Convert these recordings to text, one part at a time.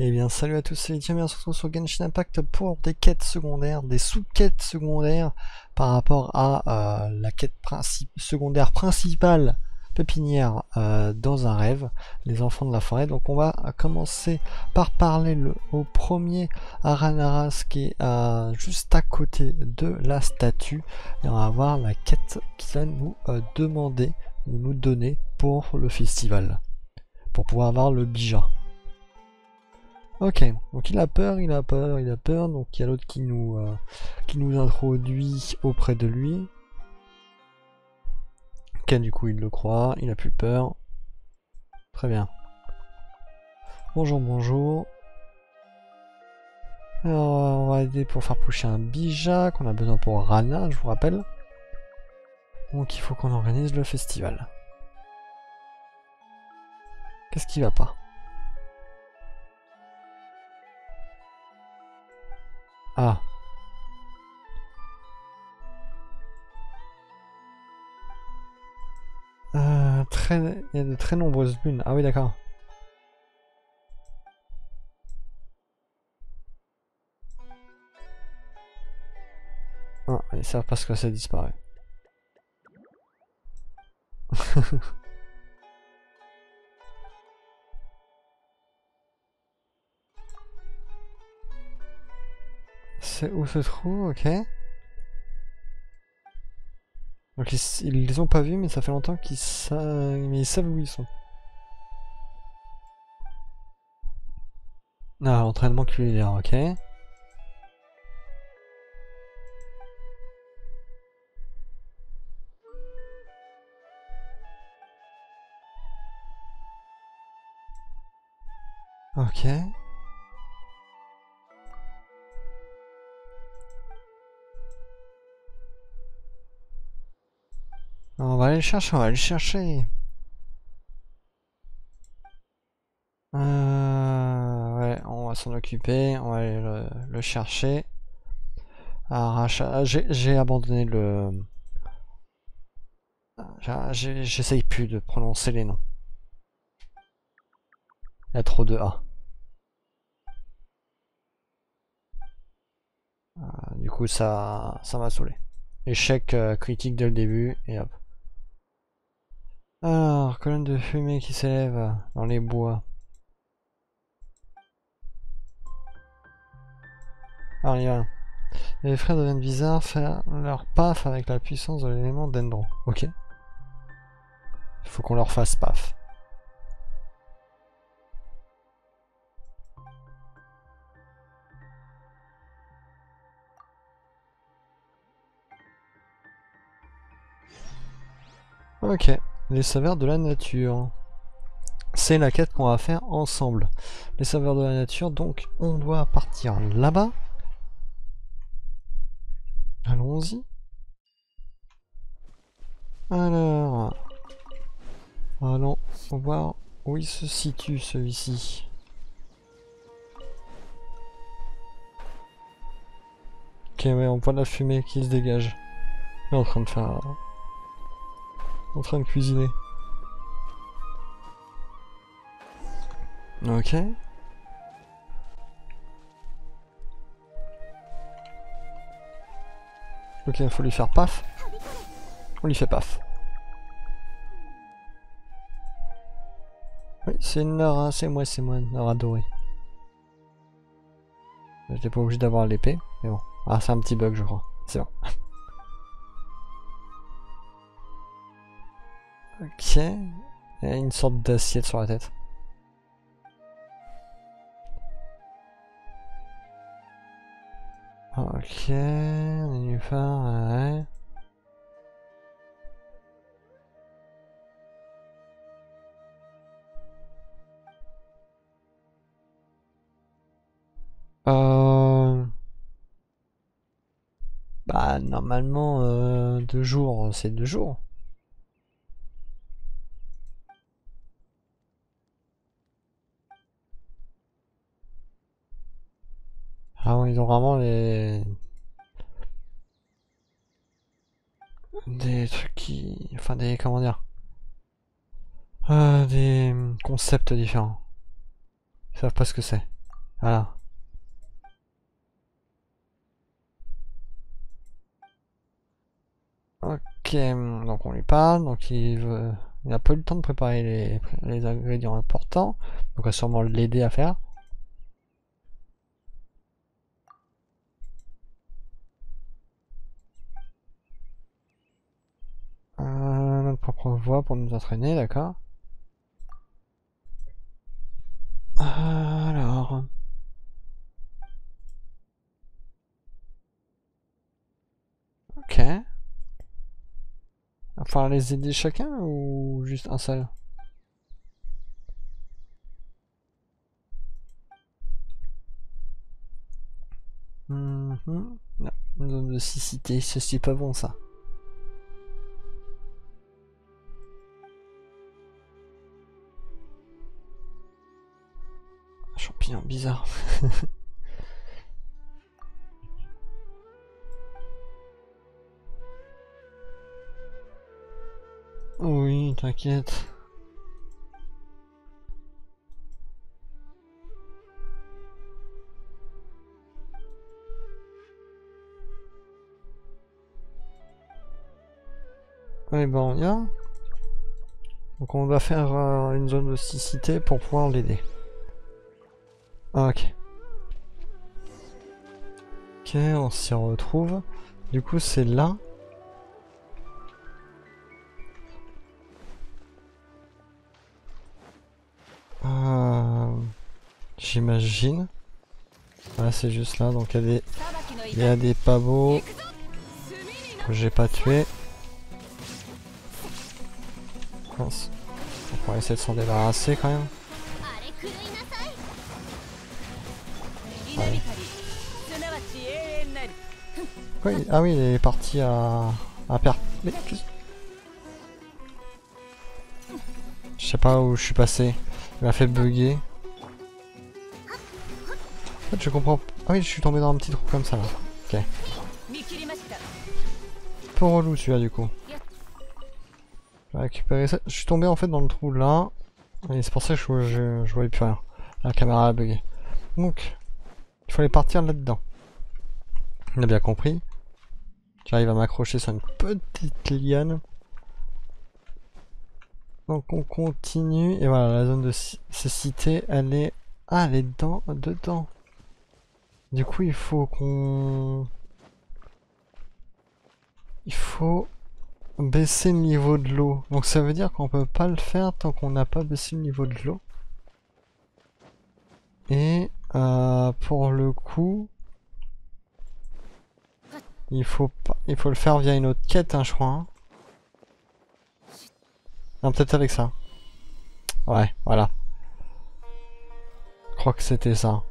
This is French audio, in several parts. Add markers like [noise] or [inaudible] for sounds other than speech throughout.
Eh bien salut à tous, c'est Etienne, on se retrouve sur Genshin Impact pour des quêtes secondaires, des sous-quêtes secondaires par rapport à euh, la quête secondaire principale pépinière euh, dans un rêve, les enfants de la forêt. Donc on va commencer par parler le, au premier Aranaras qui est euh, juste à côté de la statue et on va voir la quête qu'il va nous demander ou nous donner pour le festival pour pouvoir avoir le bija. Ok, donc il a peur, il a peur, il a peur, donc il y a l'autre qui nous euh, qui nous introduit auprès de lui. Ok, du coup il le croit, il a plus peur. Très bien. Bonjour, bonjour. Alors on va aider pour faire pousser un bija qu'on a besoin pour Rana, je vous rappelle. Donc il faut qu'on organise le festival. Qu'est-ce qui va pas? Ah. Euh, très... Il y a de très nombreuses lunes. Ah oui, d'accord. Ah, ils savent pas ce que ça disparaît. [laughs] Où se trouve, ok. Donc ils, les ont pas vus, mais ça fait longtemps qu'ils savent, mais ils savent où ils sont. Ah, entraînement culinaire, ok. Ok. Le chercher, on va le chercher. Euh, ouais, on va s'en occuper, on va aller le, chercher. j'ai abandonné le... J'essaye plus de prononcer les noms. Il y a trop de A. Euh, du coup, ça ça m'a saoulé. Échec euh, critique dès le début, et hop. Alors, colonne de fumée qui s'élève dans les bois. Alors, il y a... Les frères deviennent bizarres, faire leur paf avec la puissance de l'élément dendron. Ok. Faut qu'on leur fasse paf. Ok. Les saveurs de la nature. C'est la quête qu'on va faire ensemble. Les saveurs de la nature, donc on doit partir là-bas. Allons-y. Alors, allons voir où il se situe celui-ci. Ok, ouais, on voit la fumée qui se dégage. Il est en train de faire en train de cuisiner. Ok. Ok, il faut lui faire paf. On lui fait paf. Oui, c'est Nora, c'est moi, c'est moi, Nora dorée. J'étais pas obligé d'avoir l'épée, mais bon. Ah, c'est un petit bug, je crois. C'est bon. [laughs] Ok. Une sorte d'assiette sur la tête. Ok, ouais. Euh... Bah normalement euh, deux jours c'est deux jours. Ah ils les... Des trucs qui... Enfin des... Comment dire euh, Des concepts différents. Ils savent pas ce que c'est. Voilà. Ok, donc on lui parle, donc il veut... Il n'a pas eu le temps de préparer les, les ingrédients importants, donc on va sûrement l'aider à faire. Euh, notre propre voix pour nous entraîner, d'accord? Alors... Ok. Falloir les aider chacun ou juste un seul? Mhm. Non, une zone de cécité, pas bon ça. [laughs] oui, t'inquiète. Oui, bon, il y a. Donc on va faire euh, une zone de cécité pour pouvoir l'aider. Ok. Ok, on s'y retrouve. Du coup, c'est là. Euh, J'imagine. Voilà, c'est juste là. Donc il y a des, il y a des pavots que j'ai pas. Donc on va essayer de s'en débarrasser quand même. Ah oui, il est parti à, à qu'est-ce- Je sais pas où je suis passé. Il m'a fait bugger. En fait, je comprends. Ah oui, je suis tombé dans un petit trou comme ça là. Ok. Peu relou celui-là du coup. Je vais récupérer ça. Je suis tombé en fait dans le trou là. Et c'est pour ça que je, je, je voyais plus rien. La caméra a bugué. Donc, il fallait partir là-dedans. On a bien compris. J'arrive à m'accrocher sur une petite liane. Donc on continue. Et voilà, la zone de ci- cécité, elle est... Ah, elle est dedans, dedans. Du coup, il faut qu'on... Il faut baisser le niveau de l'eau. Donc ça veut dire qu'on peut pas le faire tant qu'on n'a pas baissé le niveau de l'eau. Et euh, pour le coup, il faut pas, il faut le faire via une autre quête, hein, je crois. hein. Non, peut-être avec ça. Ouais, voilà. Je crois que c'était ça.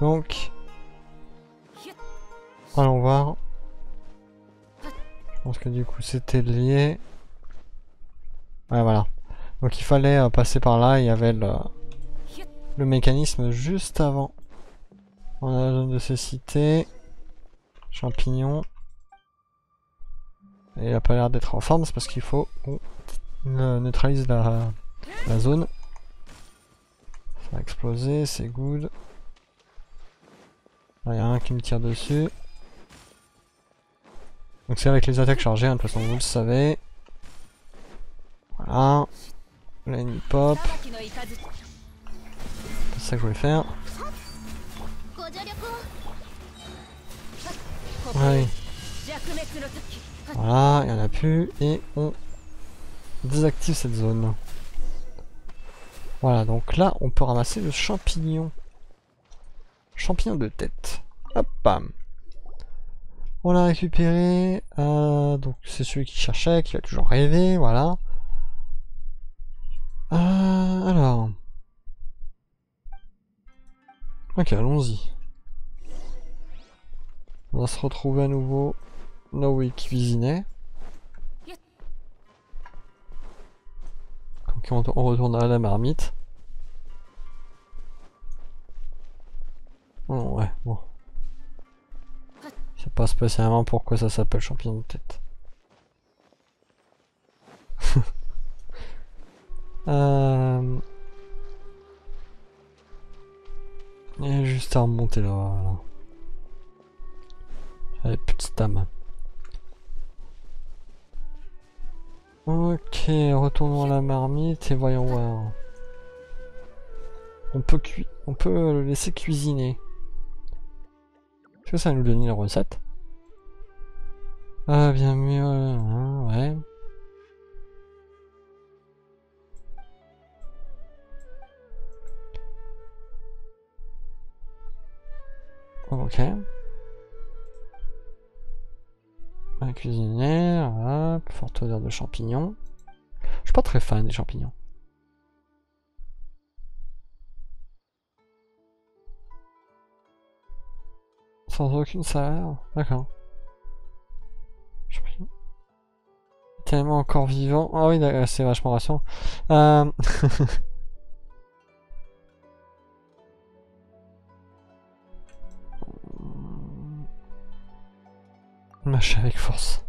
Donc, allons voir. Je pense que du coup c'était lié. Ouais, voilà. Donc il fallait euh, passer par là, il y avait le, le mécanisme juste avant. On a la zone de cécité. Champignons. Et il a pas l'air d'être en forme, c'est parce qu'il faut qu'on neutralise la, zone. Ça a explosé, c'est good. Il y a un qui me tire dessus. Donc c'est avec les attaques chargées, hein, de toute façon vous le savez. Voilà. L'ennemi pop. C'est ça que je voulais faire. Ouais. Voilà, il n'y en a plus. Et on désactive cette zone. Voilà, donc là, on peut ramasser le champignon. Champignon de tête. Hop, bam. On l'a récupéré. euh, donc c'est celui qui cherchait, qui a toujours rêvé, voilà. Euh, alors. Ok, allons-y. On va se retrouver à nouveau là où il cuisinait. Donc on, retourne à la marmite. Oh ouais, bon. Je sais pas spécialement pourquoi ça s'appelle champignon de tête. [laughs] euh... juste à remonter là. Voilà. Allez, petite âme. Ok, retournons à la marmite et voyons voir. On peut on peut le laisser cuisiner. Est-ce que ça va nous donner la recette? Ah, bien mieux, hein, ouais. Ok. Un cuisinière, hop, forte odeur de champignons. Je suis pas très fan des champignons. Sans aucune saveur, d'accord. Champignons. Tellement encore vivant. Ah oui, c'est vachement rassurant. Euh... [laughs] Mâcher avec force.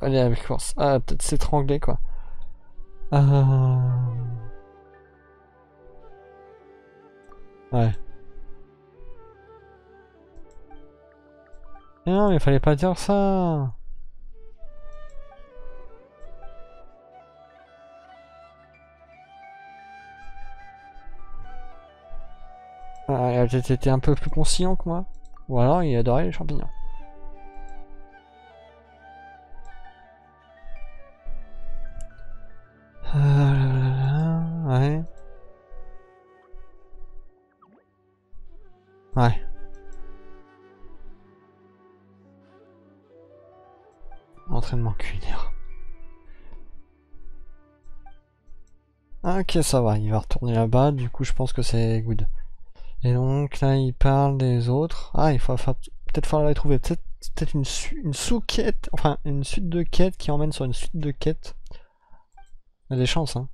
Allez, avec force. Ah, peut-être s'étrangler, quoi. Euh... Ouais. non, il fallait pas dire ça. Ah, elle était un peu plus conscient que moi. Ou alors il adorait les champignons. Ouais. Entraînement culinaire. Ok, ça va, il va retourner là-bas, du coup je pense que c'est good. Et donc là, il parle des autres. Ah, il faut peut-être falloir les trouver. Peut-être une, une sous-quête, enfin une suite de quêtes qui emmène sur une suite de quêtes. Y a des chances, hein.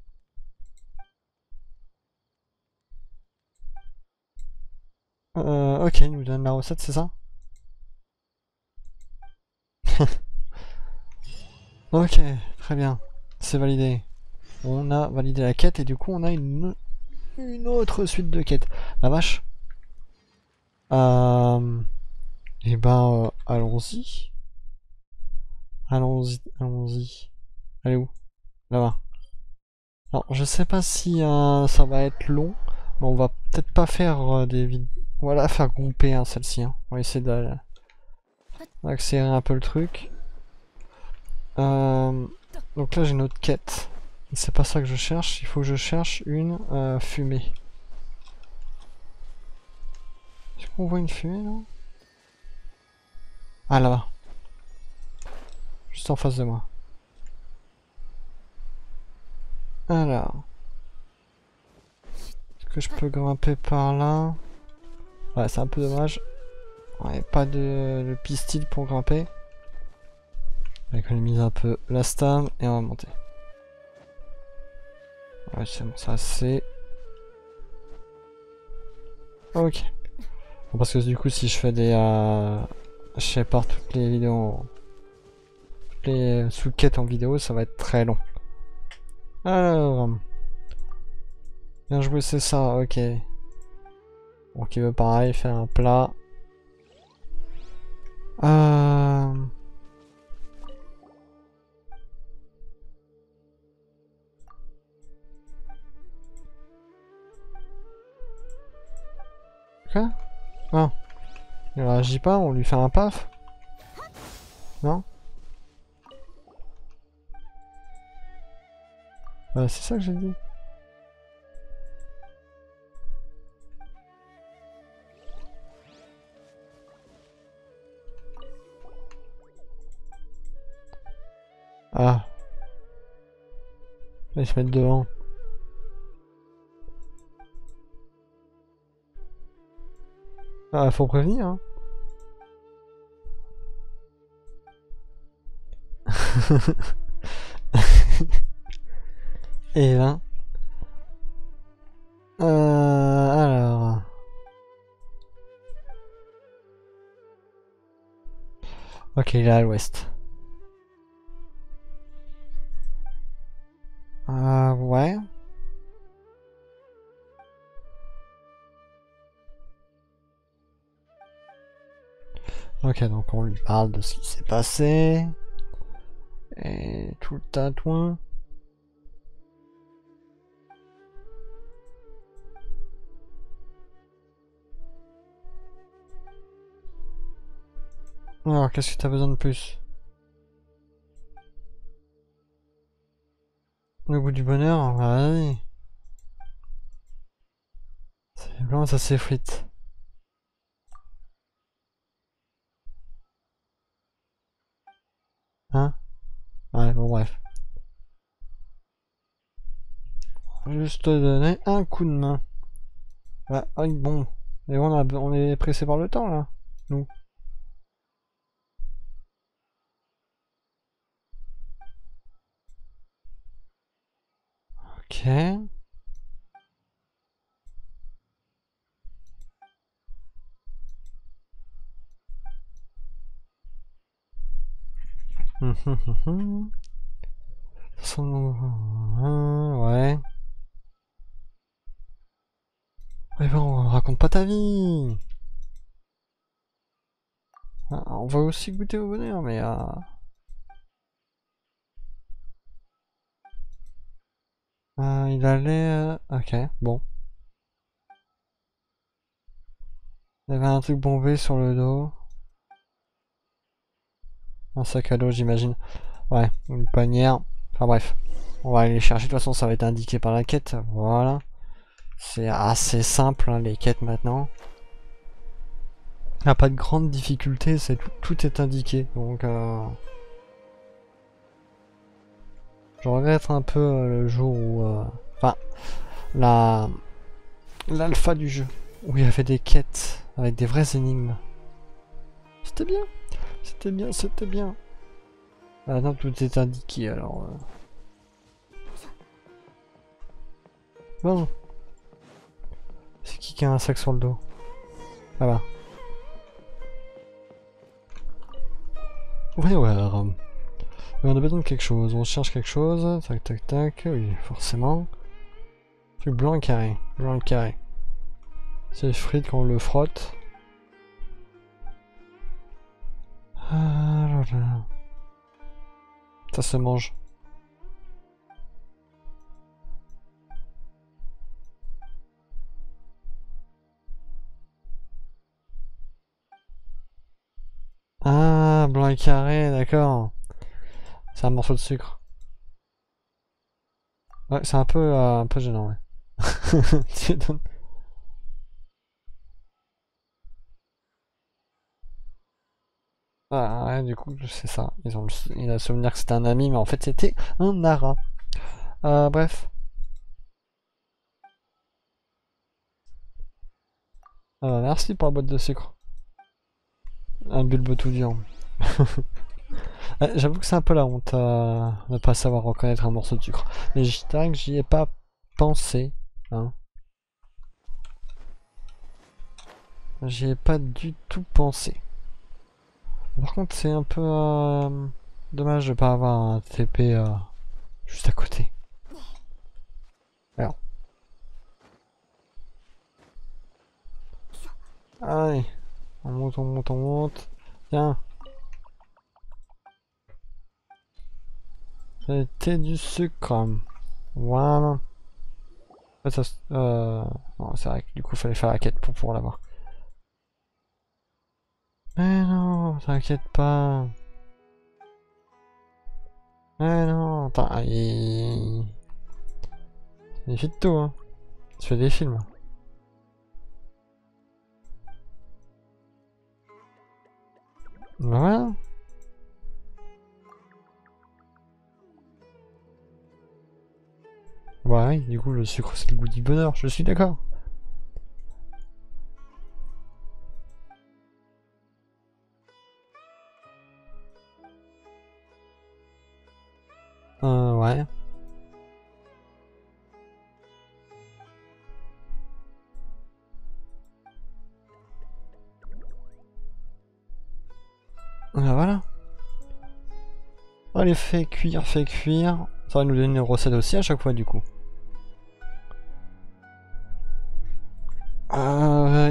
Euh, ok, il nous donne la recette, c'est ça [laughs] Ok, très bien. C'est validé. On a validé la quête et du coup on a une, une autre suite de quêtes. La vache. Euh... Eh ben, euh, allons-y. Allons-y, allons-y. Allez où? Là-bas. Alors, je sais pas si euh, ça va être long, mais on va peut-être pas faire des vidéos. On va la faire grouper, hein, celle-ci. On va essayer d'accélérer un peu le truc. Euh, donc là, j'ai une autre quête. C'est pas ça que je cherche. Il faut que je cherche une fumée. Est-ce qu'on voit une fumée, là? Ah, là-bas. Juste en face de moi. Alors. Est-ce que je peux grimper par là? Ouais, c'est un peu dommage. Ouais, pas de, pistil pour grimper. On va économiser un peu la stam et on va monter. Ouais, c'est bon, ça c'est... Ok. Bon, parce que du coup, si je fais des... Euh, je sépare toutes les vidéos... Toutes les sous-quêtes en vidéo, ça va être très long. Alors... Bien joué, c'est ça, ok. Bon, qui veut pareil, faire un plat. Euh... Quoi? Non. Il réagit pas, on lui fait un paf Non? Bah, c'est ça que j'ai dit. Va se mettre devant. Ah, faut prévenir. Hein. [laughs] Et là. Euh, alors. Ok, il est à l'ouest. Ok, donc on lui parle de ce qui s'est passé. Et tout le tatouin. Alors, qu'est-ce que tu as besoin de plus? Le goût du bonheur oui. C'est blanc, ça s'effrite. Hein Ouais, bon bref. Juste donner un coup de main. Ah, bon. Mais on, a, on est pressé par le temps là, nous. Ok. Ouais. Mais bon, raconte pas ta vie. Ah, on va aussi goûter au bonheur, mais... Euh... Euh, il allait... Euh, ok, bon. Il avait un truc bombé sur le dos. Un sac à dos, j'imagine. Ouais, une panière. Enfin bref. On va aller chercher. De toute façon, ça va être indiqué par la quête. Voilà. C'est assez simple, hein, les quêtes maintenant. Il n'y a pas de grande difficulté. Tout, est indiqué. Donc... Euh... Je regrette un peu euh, le jour où... Euh, enfin, la... L'alpha du jeu. Où il y avait des quêtes avec des vraies énigmes. C'était bien. C'était bien, c'était bien. Ah non, tout est indiqué alors. Bon. C'est qui qui a un sac sur le dos? Ah bah. Ouais, ouais, on a besoin de quelque chose, on cherche quelque chose, tac tac tac, oui, forcément. Truc blanc carré, blanc carré. C'est frites quand on le frotte. Ah là là. Ça se mange. Et carré, d'accord. C'est un morceau de sucre. Ouais, c'est un peu, euh, un peu gênant, [laughs] ah, du coup, c'est ça. Ils ont il a le souvenir que c'était un ami, mais en fait, c'était un Nara. Euh, bref. Euh, merci pour la boîte de sucre. Un bulbe tout dur. J'avoue que c'est un peu la honte à ne pas savoir reconnaître un morceau de sucre. Mais que j'y ai pas pensé. Hein. J'y ai pas du tout pensé. Par contre, c'est un peu euh, dommage de pas avoir un TP euh, juste à côté. Alors. Allez. On monte, on monte, on monte. Tiens. C'était du sucre. Voilà. Euh... c'est vrai que du coup, fallait faire la quête pour pouvoir l'avoir. Mais non, t'inquiète pas. Mais non, attends, il... Il fait tout, hein. Tu fais des films. Voilà. Ouais, du coup, le sucre, c'est le goût du bonheur, je suis d'accord. Euh, ouais. Ah, voilà. Allez, fait cuire, fait cuire. Ça va nous donner une recette aussi à chaque fois, du coup.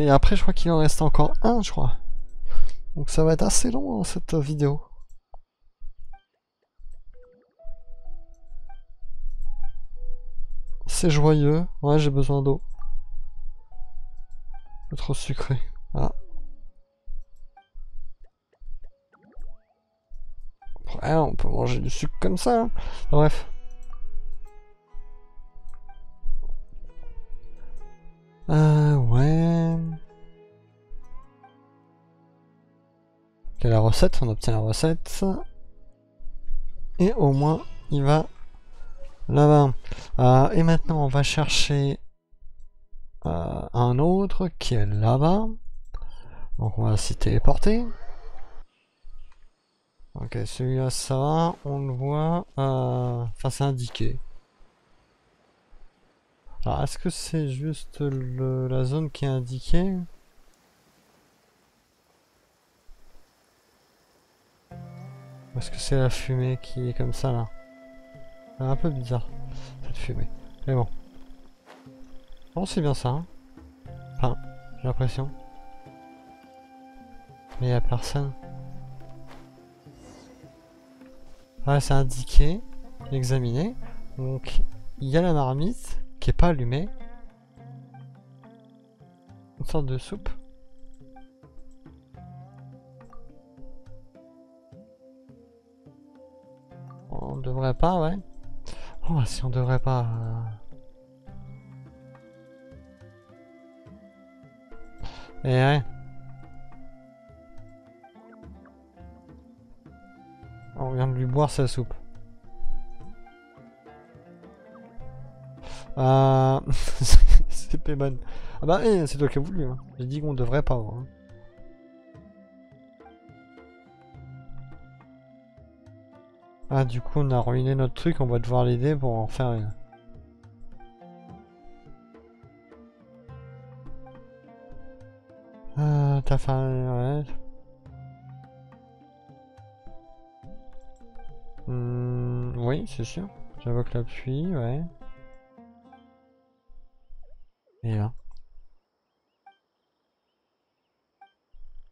Et après, je crois qu'il en reste encore un, je crois. Donc ça va être assez long hein, cette vidéo. C'est joyeux. Ouais, j'ai besoin d'eau. Trop sucré. Ah. Ouais, on peut manger du sucre comme ça. Hein. Bref. On obtient la recette. Et au moins, il va là-bas. Euh, et maintenant, on va chercher euh, un autre qui est là-bas. Donc on va s'y téléporter. Ok, celui-là ça va, on le voit. Euh, enfin, c'est indiqué. Alors, est-ce que c'est juste la zone qui est indiquée? Est-ce que c'est la fumée qui est comme ça là C'est un peu bizarre, cette fumée. Mais bon. Bon, c'est bien ça. Hein. Enfin, j'ai l'impression. Mais il a personne. Ah, c'est indiqué, examiner. Donc, il y a la marmite qui est pas allumée. Une sorte de soupe. On devrait pas, ouais. Oh, si on devrait pas... Euh, Et eh ouais. On vient de lui boire sa soupe. Euh... [laughs] c'est Paymon. Ah bah eh, c'est toi qui as voulu. Hein. J'ai dit qu'on devrait pas. Hein. Ah du coup on a ruiné notre truc, on va devoir l'aider pour en faire une. Euh, t'as fait ouais. Hmm, oui, c'est sûr. J'invoque l'appui, ouais. Et là.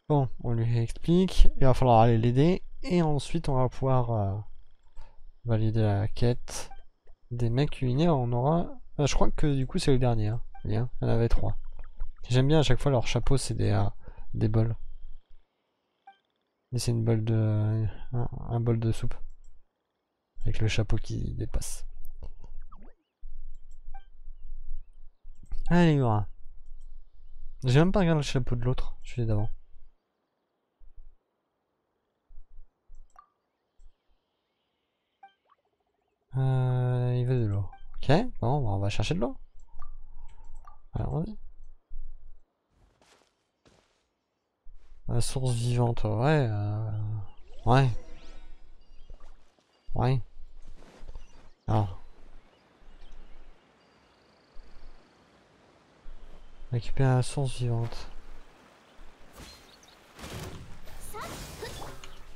Bon, on lui explique. Il va falloir aller l'aider. Et ensuite, on va pouvoir euh, valider la quête des mecs unis. On aura... Euh, je crois que du coup, c'est le dernier. Hein. Il y en avait trois. J'aime bien à chaque fois leur chapeau, c'est des, euh, des bols. C'est une bol de. Un, bol de soupe. Avec le chapeau qui dépasse. Allez, Yura. J'ai même pas regardé le chapeau de l'autre, je suis d'avant. Euh, il veut de l'eau. Ok, bon, on va chercher de l'eau. Alors, y La source vivante, ouais. Euh... Ouais. Ouais. Alors. Récupérer la source vivante.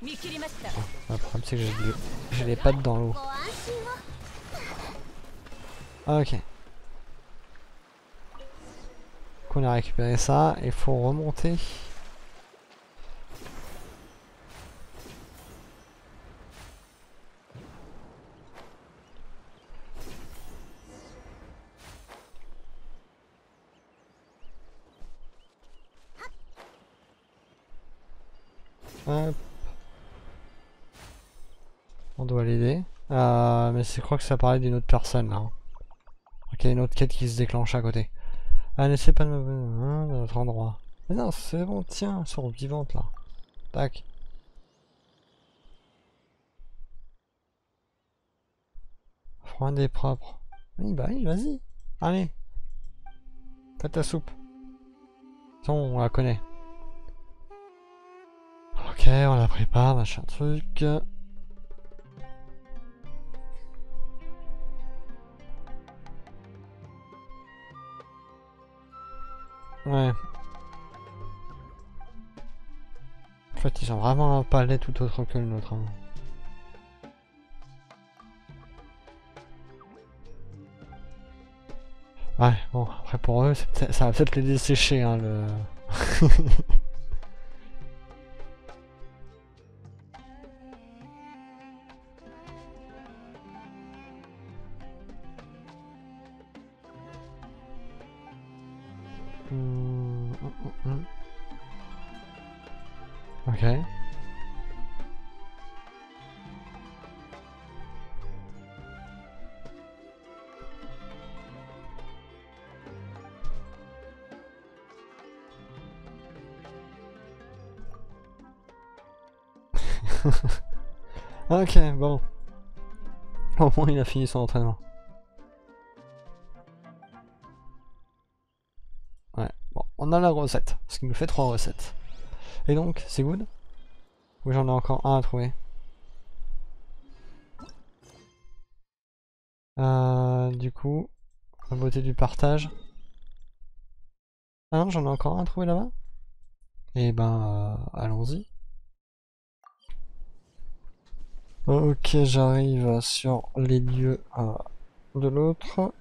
Le problème c'est que j'ai les pattes dans l'eau. Ok. on a récupéré ça, il faut remonter. On doit l'aider. Euh, mais je crois que ça parlait d'une autre personne là. Ok, une autre quête qui se déclenche à côté. Ah, n'essaie pas de me... Hein, notre endroit. Mais non, c'est bon, tiens, vivante là. Tac. Froid des propres. Oui, bah oui, vas-y. Allez. Fais ta soupe. on la connaît. Ok, on la prépare, machin truc. Ouais. En fait, ils ont vraiment un palais tout autre que le nôtre. Hein. Ouais, bon, après pour eux, ça va peut-être les dessécher, hein, le... [laughs] ok, bon. Au moins il a fini son entraînement. Ouais, bon, on a la recette, ce qui nous fait trois recettes. Et donc, c'est good? Ou j'en ai encore un à trouver? Euh, Du coup, la beauté du partage. Ah non, j'en ai encore un à trouver là-bas? Eh ben, euh, allons-y. Ok, j'arrive sur les lieux euh, de l'autre.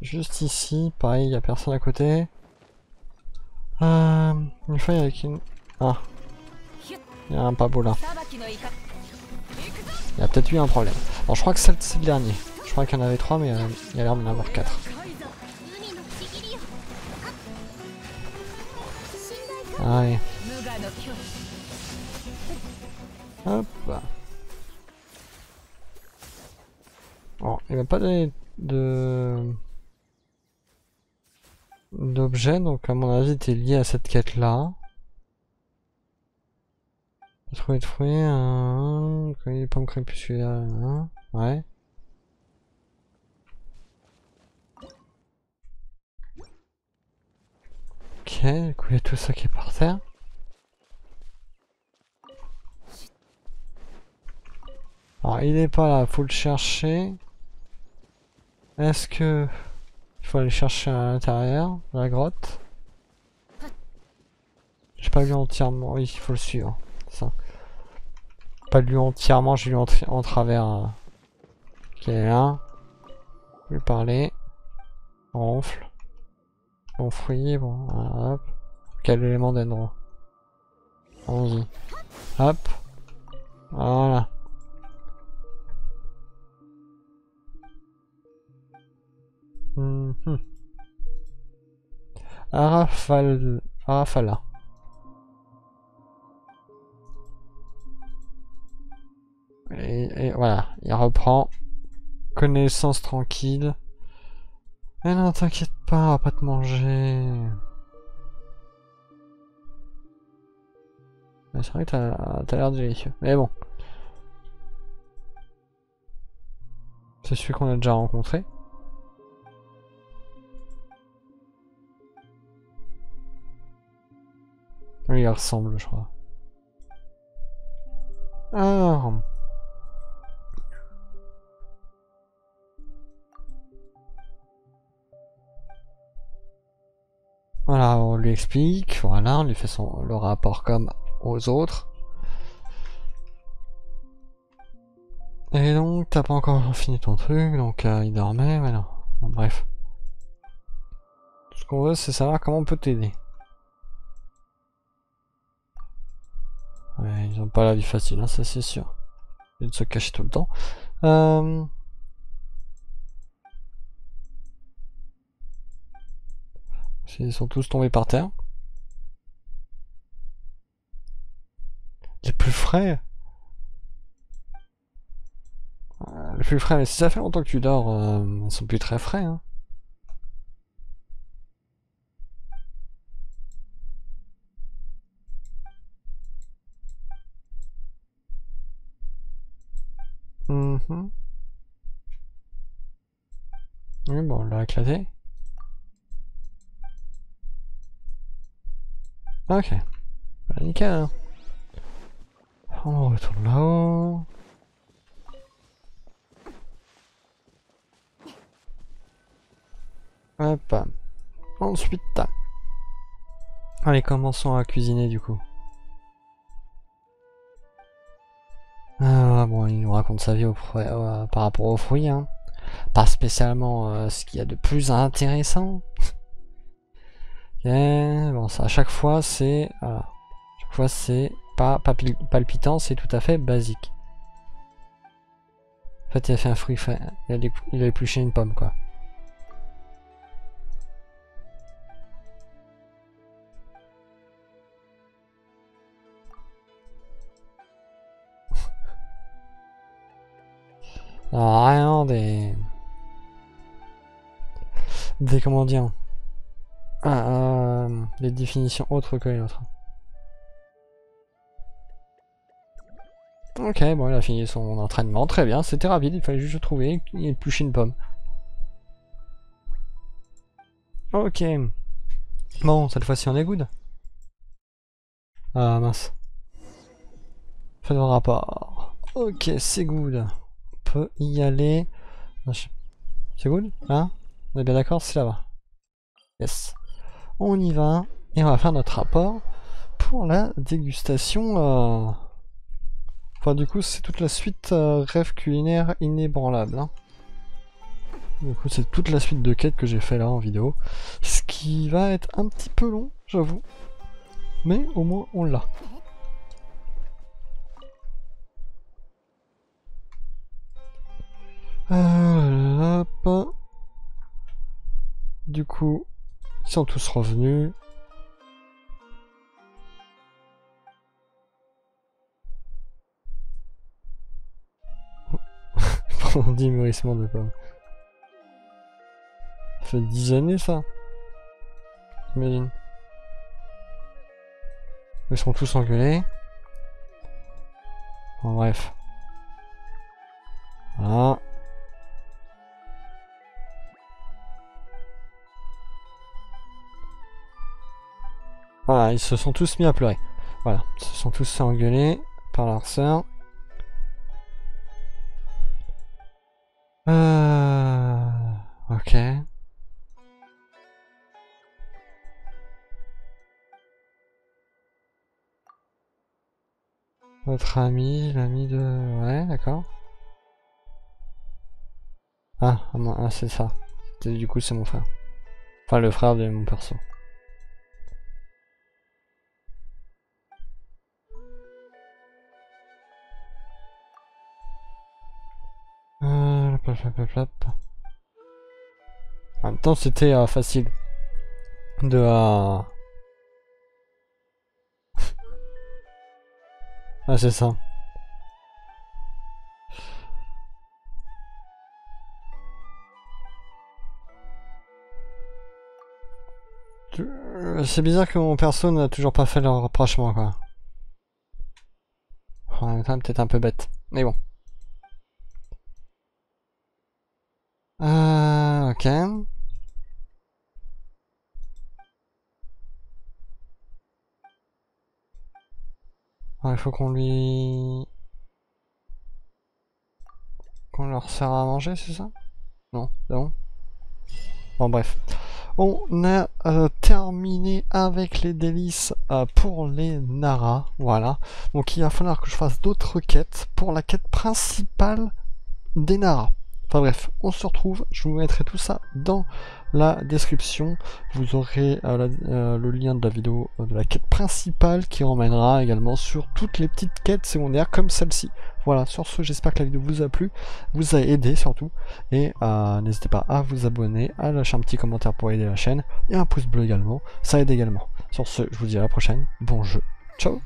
Juste ici, pareil, il n'y a personne à côté. Euh, une feuille avec une... Ah. Il y a un pabo là. Il y a peut-être eu un problème. Bon, je crois que c'est le dernier. Je crois qu'il y en avait trois, mais euh, il y a l'air d'en avoir quatre. Allez. Hop. Bon, il m'a pas donné de d'objet, donc à mon avis, était lié à cette quête-là. Trouver de fruits, un... pas pommes crépusculaires, hein ouais. Ok, du coup il y a tout ça qui est par terre. Alors il est pas là, faut le chercher. Est-ce que... Il faut aller chercher à l'intérieur la grotte? J'ai pas vu entièrement, oui il faut le suivre. Ça. Pas lu entièrement, j'ai lu en, travers. Euh... Ok là. Lui parler. Ronfle. Bon fruit, bon, hop. Quel élément d'endroit Allons-y. Hop. Voilà. -hmm. Arafal... Arafala. Et, et, voilà, il reprend. Connaissance tranquille. Mais non, t'inquiète pas, on va pas te manger. C'est vrai que t'as l'air délicieux. Mais bon. C'est celui qu'on a déjà rencontré. Il ressemble, je crois. Alors... Voilà, on lui explique, voilà, on lui fait son, le rapport comme aux autres. Et donc, t'as pas encore fini ton truc, donc euh, il dormait, non. Bon, bref. Ce qu'on veut, c'est savoir comment on peut t'aider. Ouais, ils ont pas la vie facile, hein, ça c'est sûr. Ils se cacher tout le temps. Euh... Ils sont tous tombés par terre. Les plus frais Les plus frais, mais si ça fait longtemps que tu dors, euh, ils sont plus très frais. Hein. Mhm. Oui, bon, on l'a éclaté. Ok. Bah, nickel. Hein. On retourne là-haut. Hop. Ensuite. Allez, commençons à cuisiner du coup. Ah, bon, il nous raconte sa vie euh, par rapport aux fruits. Hein. Pas spécialement euh, ce qu'il y a de plus intéressant. bon, ça, à chaque fois, c'est... Voilà. chaque fois, c'est pas, palpitant, c'est tout à fait basique. En fait, il a fait un fruit... Il a, il a épluché une pomme, quoi. Rien des... Des comment dire... Ah, euh, des définitions autres que les autres. Ok, bon, il a fini son entraînement, très bien, c'était rapide, il fallait juste trouver et éplucher une pomme. Ok. Bon, cette fois-ci on est good. Ah mince. Fais le rapport. Ok, c'est good. Peut y aller. C'est good Hein? On est bien d'accord C'est là-bas. Yes. On y va. Et on va faire notre rapport pour la dégustation. Euh, enfin, du coup, c'est toute la suite euh, rêve culinaire inébranlable. Hein. Du coup, c'est toute la suite de quêtes que j'ai fait là en vidéo. Ce qui va être un petit peu long, j'avoue. Mais au moins, on l'a. Hop. Du coup, ils sont tous revenus. [laughs] dit mûrissement de pommes. Ça fait 10 années ça. Imagine. Ils sont tous engueulés. Bon bref. Voilà. Voilà, ils se sont tous mis à pleurer. Voilà, ils se sont tous engueulés par leur sœur. Euh... Ok. Votre ami, l'ami de... Ouais, d'accord. Ah, ah, ah c'est ça. Du coup, c'est mon frère. Enfin, le frère de mon perso. En même temps, c'était euh, facile de... Euh... [laughs] ah, c'est ça. C'est bizarre que mon perso n'a toujours pas fait le rapprochement, quoi. En même temps, peut-être un peu bête. Mais bon. Euh, ok. il faut qu'on lui... Qu'on leur sert à manger, c'est ça? Non, c'est bon Bon, bref. On a euh, terminé avec les délices euh, pour les Nara. Voilà. Donc il va falloir que je fasse d'autres quêtes pour la quête principale des Nara. Enfin bref, on se retrouve, je vous mettrai tout ça dans la description. Vous aurez euh, euh, le lien de la vidéo euh, de la quête principale qui emmènera également sur toutes les petites quêtes secondaires comme celle-ci. Voilà, sur ce, j'espère que la vidéo vous a plu, vous a aidé surtout. Et n'hésitez pas à vous abonner, à lâcher un petit commentaire pour aider la chaîne, et un pouce bleu également, ça aide également. Sur ce, je vous dis à la prochaine, bon jeu, ciao